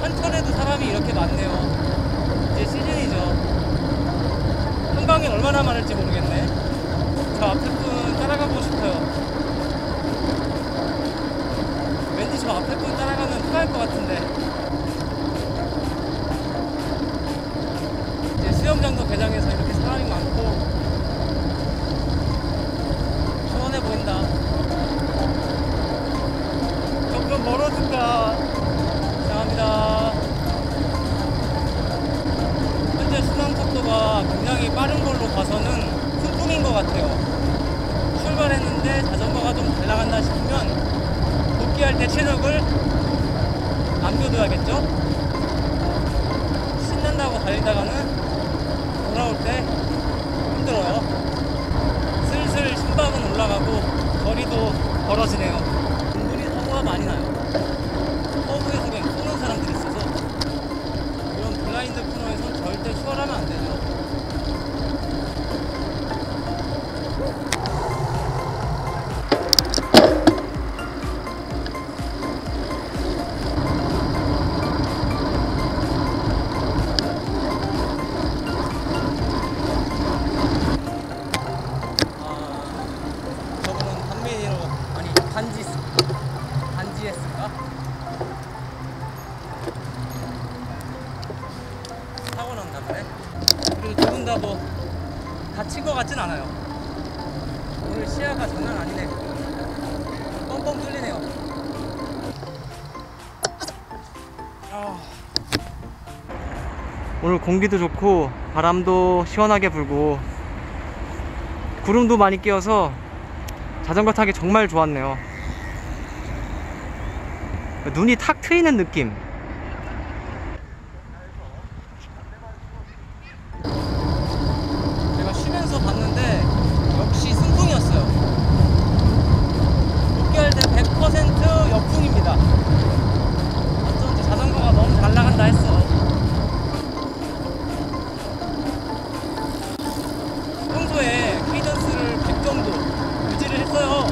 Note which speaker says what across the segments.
Speaker 1: 한천에도 사람이 이렇게 많네요. 이제 시즌이죠. 한강에 얼마나 많을지 모르겠네. 저 앞에 분 따라가고 싶어요. 왠지 저 앞에 분 따라가면 편할 것 같은데. 이제 수영장도 개장해서 이렇게 사람이 많고 시원해 보인다. 점점 멀어진다. 감사합니다. 현재 순항 속도가 굉장히 빠른 걸로 봐서는 훈풍인 것 같아요. 출발했는데 자전거가 좀 잘 나간다 싶으면 복귀할 때 체력을 남겨둬야겠죠? 신난다고 달리다가는 돌아올 때 힘들어요. 슬슬 심박은 올라가고 거리도 벌어지네요. 은근히 사고가 많이 다뭐 다친 것 같진 않아요. 오늘 시야가 장난 아니네. 뻥뻥 뚫리네요. 아. 오늘 공기도 좋고 바람도 시원하게 불고 구름도 많이 끼어서 자전거 타기 정말 좋았네요. 눈이 탁 트이는 느낌. 정도 유지를 했어요.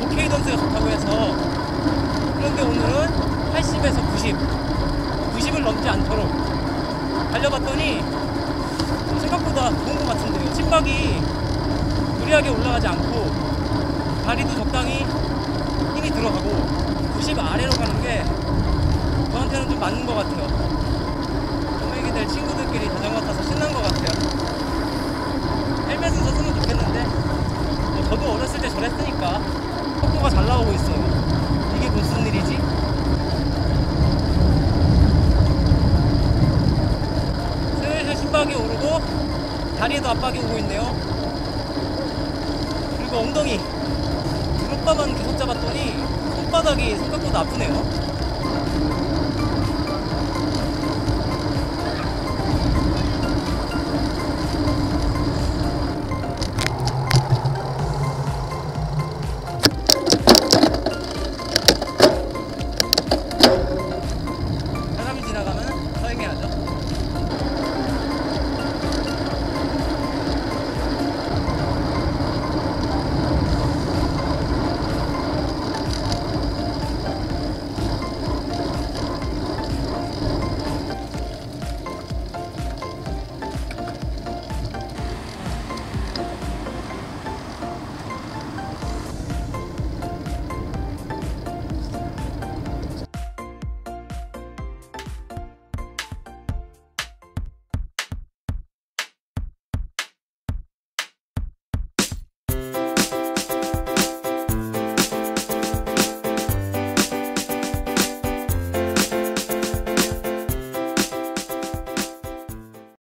Speaker 1: 고케이 던스가 좋다고 해서. 그런데 오늘은 80에서 90, 90을 넘지 않도록 달려봤더니 생각보다 좋은 것 같은데요. 심박이 무리하게 올라가지 않고 다리도 적당히 힘이 들어가고 90 아래로 가는 게 저한테는 좀 맞는 것 같아요. 꼬맹이 될 친구들끼리 자전거 타서 신난 것 같아요. 헬멧은 썼으면 좋겠는데 뭐 저도 저랬으니까 속도가 잘 나오고 있어요. 이게 무슨 일이지? 슬슬 심박이 오르고 다리에도 압박이 오고 있네요. 그리고 엉덩이 무릎바만 계속 잡았더니 손바닥이 생각보다 아프네요.